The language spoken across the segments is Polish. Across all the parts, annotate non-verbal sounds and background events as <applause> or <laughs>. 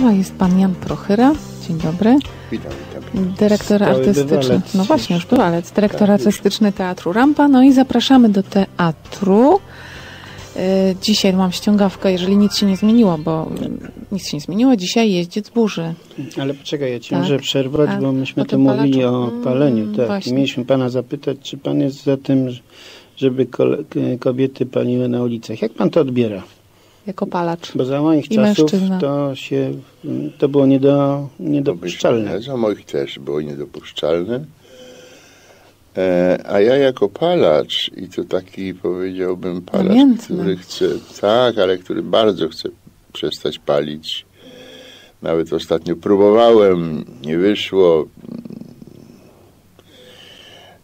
No, jest pan Jan Prochyra. Dzień dobry. Witam, witam. Dyrektor Stały artystyczny. No właśnie, już bywalec. Dyrektor Tak, artystyczny Teatru Rampa. No i zapraszamy do teatru. Y, Dzisiaj mam ściągawkę, jeżeli nic się nie zmieniło, bo nic się nie zmieniło. Dzisiaj jeździec burzy. Ale poczekaj, ja ci Tak. może przerwać, A, bo myśmy tu mówili o Mm, paleniu. Tak, właśnie. I mieliśmy pana zapytać, czy pan jest za tym, żeby kobiety paliły na ulicach. Jak pan to odbiera? Jako palacz. Bo za moich I czasów mężczyzna. to się, to było niedo, niedopuszczalne. Za moich też było niedopuszczalne. E, a ja jako palacz, i to taki powiedziałbym palacz, Namiętny. który chce, tak, ale który bardzo chce przestać palić. Nawet ostatnio próbowałem, nie wyszło.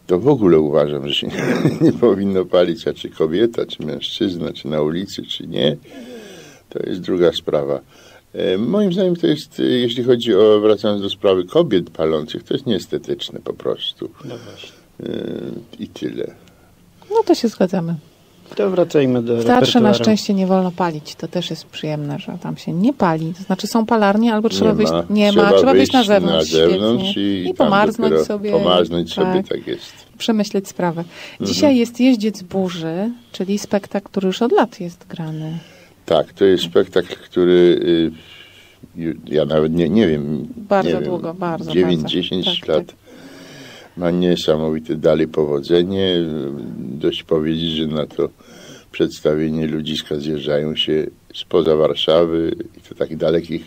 To w ogóle uważam, że się nie, <laughs> nie powinno palić, a czy kobieta, czy mężczyzna, czy na ulicy, czy nie, to jest druga sprawa. E, Moim zdaniem to jest, e, jeśli chodzi o, wracając do sprawy kobiet palących, to jest nieestetyczne po prostu. No właśnie. E, I tyle. No to się zgadzamy. To wracajmy do W teatrze na szczęście nie wolno palić. To też jest przyjemne, że tam się nie pali. To znaczy są palarnie, albo trzeba nie wyjść. ma. Nie ma, trzeba wyjść na zewnątrz. Na zewnątrz świetnie. i, I pomarznąć sobie. Pomarznąć sobie, Tak. tak jest. przemyśleć sprawę. Mhm. Dzisiaj jest Jeździec Burzy, czyli spektakl, który już od lat jest grany. Tak, to jest spektakl, który y, ja nawet nie, nie wiem. Bardzo nie wiem, długo, bardzo, 9, bardzo. 10 Tak, lat. tak. Ma niesamowite dalej powodzenie. Dość powiedzieć, że na to przedstawienie ludziska zjeżdżają się spoza Warszawy i to takich dalekich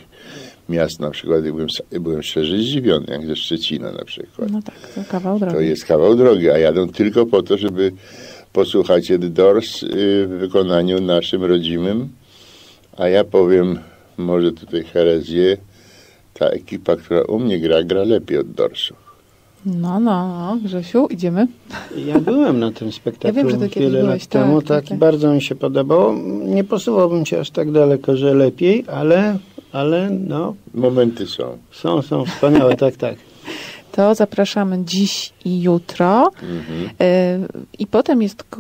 miast. Na przykład byłem, byłem szczerze zdziwiony, jak ze Szczecina na przykład. No tak, to kawał drogi. To jest kawał drogi, a jadą tylko po to, żeby posłuchać The Doors y, w wykonaniu naszym rodzimym. A ja powiem, może tutaj herezję, ta ekipa, która u mnie gra, gra lepiej od Dorsów. No, no, no, Grzesiu, idziemy. Ja byłem na tym spektaklu Ja wiem, że ty wiele byłeś, lat tak, temu, tak, tak, tak. bardzo mi się podobało. Nie posuwałbym się aż tak daleko, że lepiej, ale, ale no, Momenty są. są, są wspaniałe, tak, tak. <laughs> To zapraszamy dziś i jutro. Mhm. Y, I potem jest, k-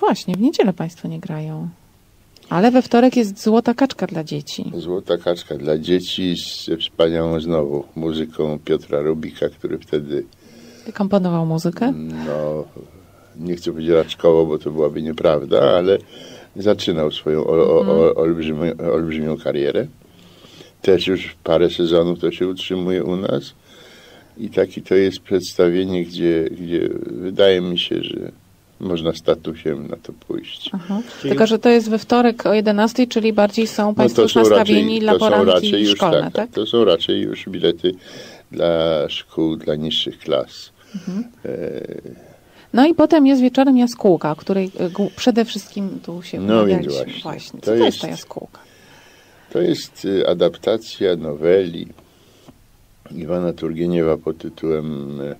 właśnie, w niedzielę Państwo nie grają. Ale we wtorek jest Złota Kaczka dla dzieci. Złota kaczka dla dzieci ze wspaniałą znowu muzyką Piotra Rubika, który wtedy, Komponował muzykę. no, nie chcę powiedzieć raczkowo, bo to byłaby nieprawda, ale zaczynał swoją o, o, o, olbrzymią, olbrzymią karierę. Też już parę sezonów to się utrzymuje u nas. I takie to jest przedstawienie, gdzie, gdzie wydaje mi się, że można statusem na to pójść. Czyli- Tylko, że to jest we wtorek o 11, czyli bardziej są No Państwo już nastawieni dla to są poranki raczej szkolne, tak, tak? To są raczej już bilety dla szkół, dla niższych klas. Mhm. E, No i potem jest wieczorem jaskółka, o której głó- przede wszystkim tu się No więc umawialiśmy. właśnie. Co To to jest jest- ta jaskółka? To jest y, adaptacja noweli Iwana Turgieniewa pod tytułem e,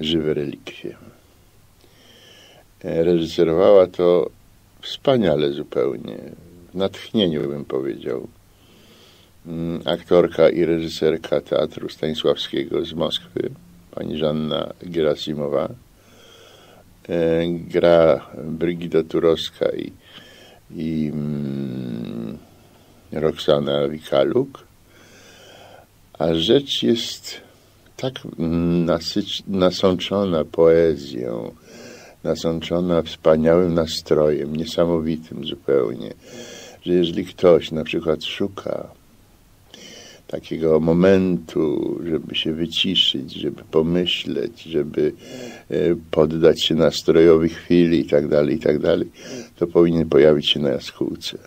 Żywe relikwie. E, Reżyserowała to wspaniale zupełnie, w natchnieniu bym powiedział. Mm, Aktorka i reżyserka Teatru Stanisławskiego z Moskwy, pani Żanna Gerasimowa. E, Gra Brygida Turowska i, i mm, Roxana Wikaluk. A rzecz jest tak nasyc- nasączona poezją, nasączona wspaniałym nastrojem, niesamowitym zupełnie, że jeżeli ktoś na przykład szuka takiego momentu, żeby się wyciszyć, żeby pomyśleć, żeby e, poddać się nastrojowi chwili i tak dalej, i tak to powinien pojawić się na jaskółce.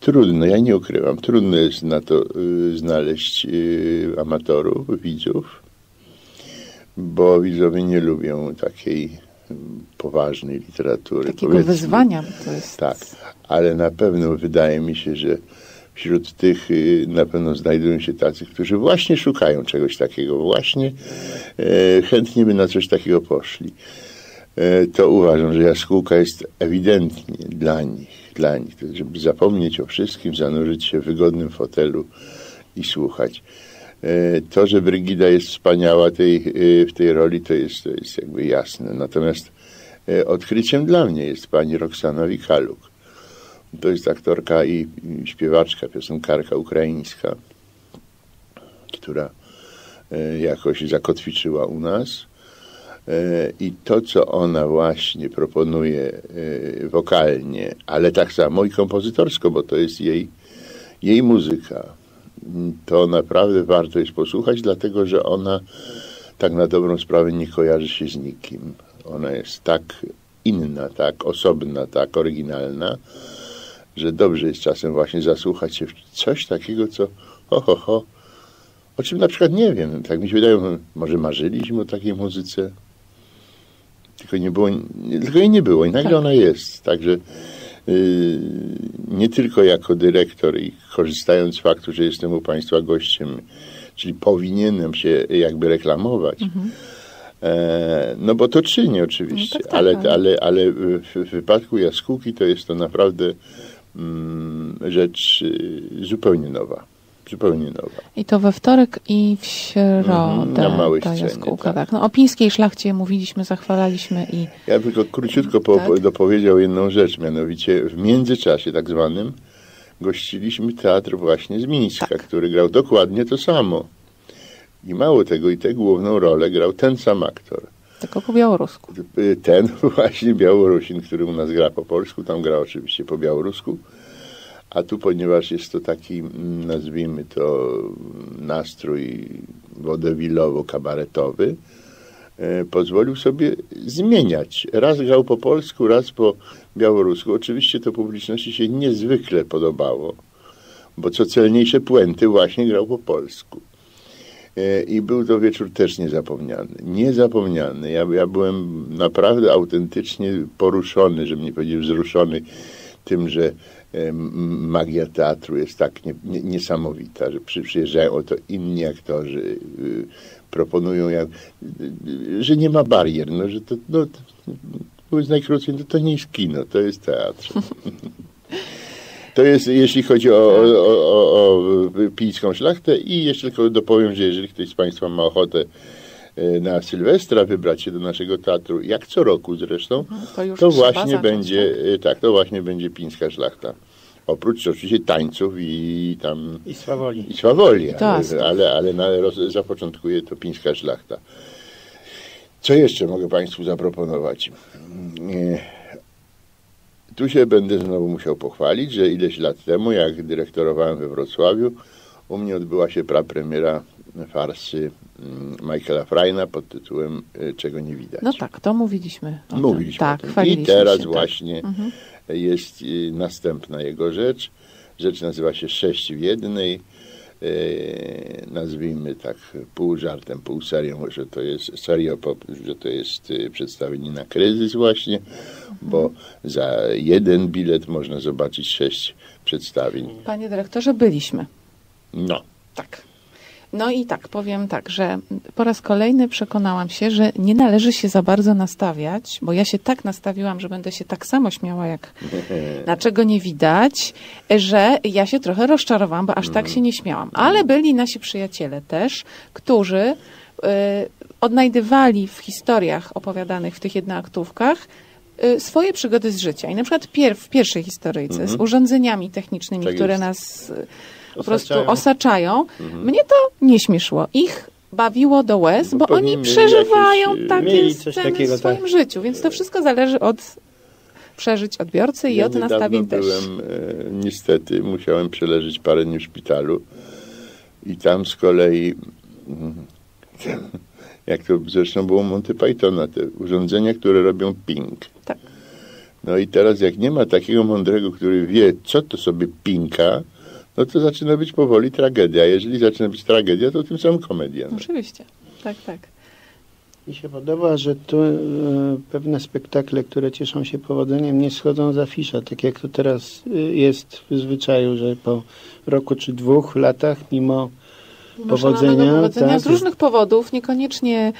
Trudno, ja nie ukrywam, trudno jest na to y, znaleźć y, amatorów, widzów, bo widzowie nie lubią takiej poważnej literatury. Takiego powiedzmy. wyzwania, to jest... Tak, ale na pewno wydaje mi się, że wśród tych y, na pewno znajdują się tacy, którzy właśnie szukają czegoś takiego, właśnie e, chętnie by na coś takiego poszli. E, to uważam, że jaskółka jest ewidentnie dla nich, dla nich, żeby zapomnieć o wszystkim, zanurzyć się w wygodnym fotelu i słuchać. E, To, że Brygida jest wspaniała tej, e, w tej roli, to jest, to jest jakby jasne. Natomiast e, odkryciem dla mnie jest pani Roxana Wikaluk. To jest aktorka i, śpiewaczka, piosenkarka ukraińska. która jakoś zakotwiczyła u nas. I to, co ona właśnie proponuje wokalnie, ale tak samo i kompozytorsko, bo to jest jej, jej muzyka, to naprawdę warto jest posłuchać, dlatego że ona tak na dobrą sprawę nie kojarzy się z nikim. Ona jest tak inna, tak osobna, tak oryginalna, że dobrze jest czasem właśnie zasłuchać się w coś takiego, co ho, ho, ho, o czym na przykład nie wiem. Tak mi się wydaje, może marzyliśmy o takiej muzyce, tylko nie było, tylko jej nie było i nagle Tak. ona jest. Także nie tylko jako dyrektor i korzystając z faktu, że jestem u Państwa gościem, czyli powinienem się jakby reklamować, E, No bo to czyni oczywiście, No tak, tak, ale, ale- ale, ale w, w wypadku jaskółki to jest to naprawdę mm, rzecz y, zupełnie nowa. Zupełnie nowa. I to we wtorek i w środę. Mhm, na małej ta scenie, jaskółka, tak. tak. No, o pińskiej szlachcie mówiliśmy, zachwalaliśmy i Ja tylko króciutko po, Tak. dopowiedział jedną rzecz, mianowicie w międzyczasie tak zwanym gościliśmy teatr właśnie z Mińska, Tak. który grał dokładnie to samo. I mało tego, i tę główną rolę grał ten sam aktor. tylko po białorusku. Y, ten <laughs> właśnie Białorusin, który u nas gra po polsku, tam gra oczywiście po białorusku, a tu, ponieważ jest to taki, mm, nazwijmy to, nastrój wodewilowo-kabaretowy, e, pozwolił sobie zmieniać. Raz grał po polsku, raz po białorusku. Oczywiście to publiczności się niezwykle podobało, bo co celniejsze puenty właśnie grał po polsku. E, I był to wieczór też niezapomniany. Niezapomniany. Ja, ja byłem naprawdę autentycznie poruszony, żeby nie powiedzieć wzruszony tym, że magia teatru jest tak nie, nie, niesamowita, że przy, przyjeżdżają oto inni aktorzy, y, proponują, jak, y, że nie ma barier, no, że to, no, to, mówiąc najkrócej, no, to nie jest kino, to jest teatr. To jest, jeśli chodzi o, o, o, o pińską szlachtę i jeszcze tylko dopowiem, że jeżeli ktoś z Państwa ma ochotę e, na Sylwestra wybrać się do naszego teatru, jak co roku zresztą, To już to trzeba właśnie zacząć, będzie, e, tak, to właśnie będzie pińska szlachta. Oprócz oczywiście tańców i tam I Swawoli. i Swawoli, ale, toastów. ale, ale na, roz, zapoczątkuje to pińska szlachta. Co jeszcze mogę Państwu zaproponować? E, Tu się będę znowu musiał pochwalić, że ileś lat temu, jak dyrektorowałem we Wrocławiu, u mnie odbyła się prapremiera farsy mm, Michaela Frajna pod tytułem e, Czego nie widać. No tak, to mówiliśmy. O. Mówiliśmy tak, o tym. I teraz się, tak. właśnie jest y, następna jego rzecz. Rzecz nazywa się Sześć w jednej. E, nazwijmy tak pół żartem, pół serią, że to jest serio, że to jest y, przedstawienie na kryzys właśnie, bo za jeden bilet można zobaczyć sześć przedstawień. Panie dyrektorze, byliśmy. No. Tak. No i tak, powiem tak, że po raz kolejny przekonałam się, że nie należy się za bardzo nastawiać, bo ja się tak nastawiłam, że będę się tak samo śmiała, jak <laughs> na czego nie widać, że ja się trochę rozczarowałam, bo aż tak się nie śmiałam. Ale byli nasi przyjaciele też, którzy y, odnajdywali w historiach opowiadanych w tych jednoaktówkach swoje przygody z życia. I na przykład pier w pierwszej historyjce z urządzeniami technicznymi, Tak które jest. nas y, po prostu Osaczają. osaczają. Mnie to nie śmieszyło. Ich bawiło do łez, Bo bo, pewnie oni przeżywają jakieś, y, takie sceny takiego, w swoim tak. życiu. Więc to wszystko zależy od przeżyć odbiorcy i Ja od nastawień też. byłem, e, niestety, musiałem przeleżeć parę dni w szpitalu i tam z kolei, mm, jak to zresztą było Monty Pythona, te urządzenia, które robią ping. Tak. No i teraz jak nie ma takiego mądrego, który wie, co to sobie pinka, no to zaczyna być powoli tragedia. Jeżeli zaczyna być tragedia, to tym samym komedia. No. Oczywiście. Tak, tak. Mi się podoba, że tu e, pewne spektakle, które cieszą się powodzeniem, nie schodzą z afisza, tak jak to teraz e, jest w zwyczaju, że po roku czy dwóch latach, mimo powodzenia, powodzenia tak, z różnych powodów. Niekoniecznie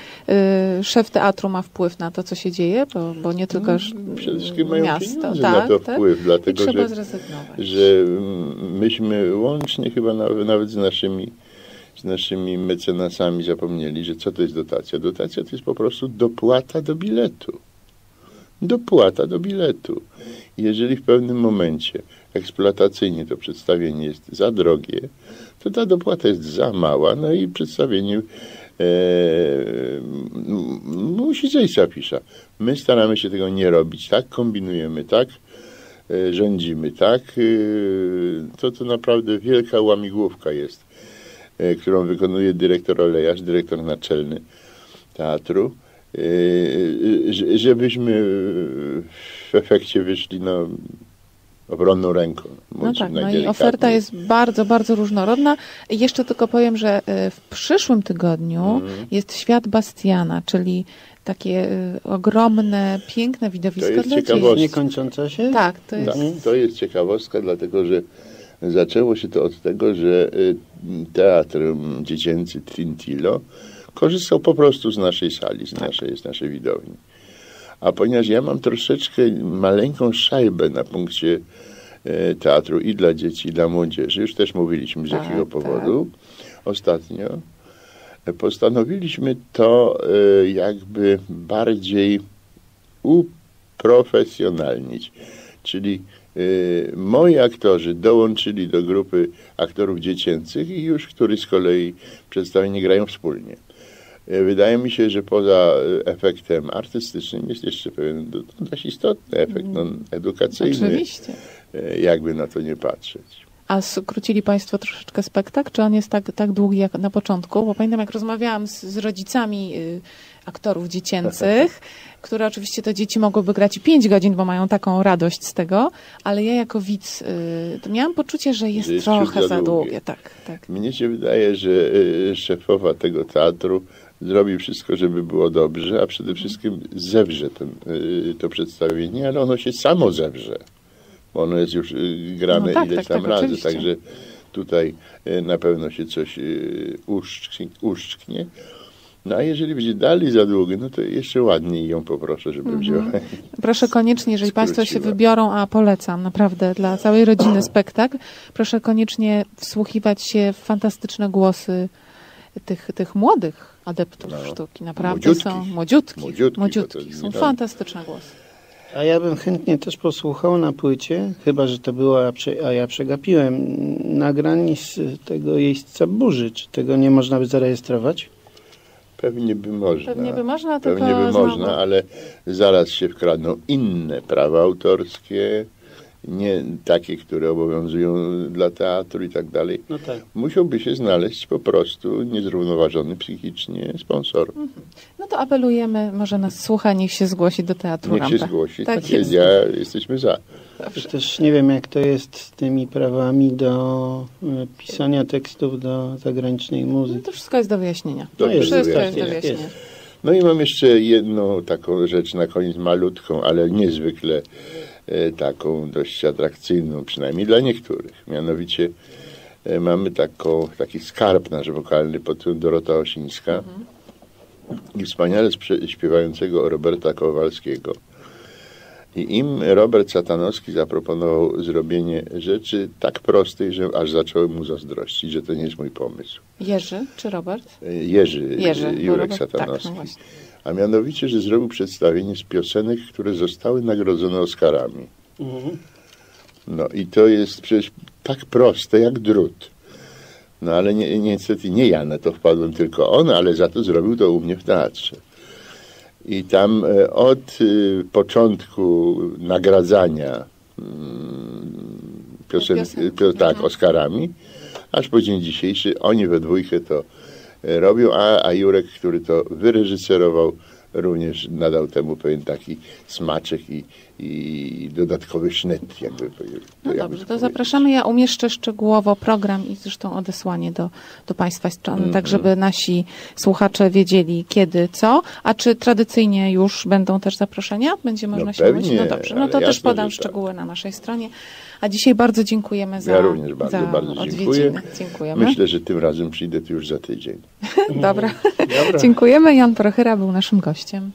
y, szef teatru ma wpływ na to, co się dzieje, bo, bo nie tylko ż- Przede wszystkim mają miasto. tak, na to tak. wpływ, dlatego że że mm, myśmy łącznie chyba nawet, nawet z naszymi z naszymi mecenasami zapomnieli, że co to jest dotacja. Dotacja to jest po prostu dopłata do biletu. Dopłata do biletu. Jeżeli w pewnym momencie eksploatacyjnie to przedstawienie jest za drogie, to ta dopłata jest za mała, no i przedstawienie e, musi zejść z afisza. My staramy się tego nie robić, tak kombinujemy, tak e, rządzimy, tak. E, to to naprawdę wielka łamigłówka jest, e, którą wykonuje dyrektor Olejarz, dyrektor naczelny teatru, e, że- żebyśmy w efekcie wyszli no, obronną ręką. No tak, no i oferta jest bardzo, bardzo różnorodna. Jeszcze tylko powiem, że y, w przyszłym tygodniu Mhm. jest Świat Bastiana, czyli takie y, ogromne, piękne widowisko jest dla dzieci. Niekończąca się? Tak, to jest... Tak, to jest ciekawostka, dlatego że zaczęło się to od tego, że y, teatr mm, dziecięcy Trintilo korzystał po prostu z naszej sali, z naszej, z naszej widowni. A ponieważ ja mam troszeczkę maleńką szajbę na punkcie e, teatru i dla dzieci, i dla młodzieży, już też mówiliśmy z Tak, jakiego tak. powodu ostatnio, e, postanowiliśmy to e, jakby bardziej uprofesjonalnić. Czyli y, moi aktorzy dołączyli do grupy aktorów dziecięcych i już któryś z kolei przedstawienie grają wspólnie. Y, Wydaje mi się, że poza y, efektem artystycznym jest jeszcze pewien do- dość istotny efekt no, edukacyjny, Oczywiście. y, jakby na to nie patrzeć. A skrócili Państwo troszeczkę spektakl? Czy on jest tak, tak długi jak na początku? Bo pamiętam, jak rozmawiałam z, z rodzicami y, aktorów dziecięcych, <laughs> które oczywiście to dzieci mogłyby grać i 5 godzin, bo mają taką radość z tego, ale ja jako widz y, miałam poczucie, że jest jest trochę za za długie. długie. Tak, tak. Mnie się wydaje, że y, szefowa tego teatru zrobi wszystko, żeby było dobrze, a przede wszystkim zewrze ten, y, to przedstawienie, ale ono się samo zewrze. Bo ono jest już y, grane No tak, ileś tak, tam tak, razy, oczywiście. także tutaj y, na pewno się coś uszczknie, uszczknie. No a jeżeli będzie dalej za długo, no to jeszcze ładniej ją poproszę, żeby Mhm. wzięła. Proszę koniecznie, jeżeli Państwo się Skróciła. wybiorą, a polecam naprawdę dla całej rodziny <clears throat> spektakl, proszę koniecznie wsłuchiwać się w fantastyczne głosy tych, tych młodych adeptów No, sztuki. Naprawdę młodziutkich. są młodziutki. Młodziutki, młodziutki. bo to Są fantastyczne głosy. A ja bym chętnie też posłuchał na płycie, chyba że to było, a, ja przegapiłem, nagrań z tego jeźdźca burzy. Czy tego nie można by zarejestrować? Pewnie by można. Pewnie by można, tylko Pewnie by znowu- można, ale zaraz się wkradną inne prawa autorskie, nie takie, które obowiązują dla teatru i tak dalej. No tak. Musiałby się znaleźć po prostu niezrównoważony psychicznie sponsor. No to apelujemy, może nas słucha, niech się zgłosi do teatru Niech się zgłosi. Tak Tak jest, jest. ja jesteśmy za. Też nie wiem, jak to jest z tymi prawami do e, pisania tekstów do zagranicznej No muzyki. to wszystko jest do wyjaśnienia. To jest wszystko do jest do wyjaśnienia. wyjaśnienia. No i mam jeszcze jedną taką rzecz na koniec, malutką, ale niezwykle taką dość atrakcyjną, przynajmniej dla niektórych. Mianowicie e, mamy taką, taki skarb nasz wokalny pod tytułem Dorota Osińska i wspaniale śpiewającego Roberta Kowalskiego. I im Robert Satanowski zaproponował zrobienie rzeczy tak prostej, że aż zacząłem mu zazdrościć, że to nie jest mój pomysł. Jerzy czy Robert? E, Jerzy, Jerzy. e, Jurek Robert- Tak, Satanowski. no właśnie. A mianowicie, że zrobił przedstawienie z piosenek, które zostały nagrodzone Oscarami. Mhm. No i to jest przecież tak proste jak drut. No ale ni niestety nie ja na to wpadłem, tylko on, ale za to zrobił to u mnie w teatrze. I tam e, od y, początku nagradzania mm, piosen, Piosenki, pio, tak. Oscarami, aż po dzień dzisiejszy oni we dwójkę to robią, a, a Jurek, który to wyreżyserował, również nadał temu pewien taki smaczek i, i dodatkowy sznyt, jakby powiedzieć. No dobrze, to powiedzieć. zapraszamy. Ja umieszczę szczegółowo program i zresztą odesłanie do, do Państwa stron, Mhm. tak żeby nasi słuchacze wiedzieli kiedy, co. A czy tradycyjnie już będą też zaproszenia? Będzie można No się pewnie, No dobrze, no to też podam tak. szczegóły na naszej stronie. A dzisiaj bardzo dziękujemy za, Ja również bardzo, za bardzo odwiedziny. dziękuję. Dziękujemy. Myślę, że tym razem przyjdę tu już za tydzień. <laughs> Dobra. Dobra. Dziękujemy. Jan Prochyra był naszym gościem.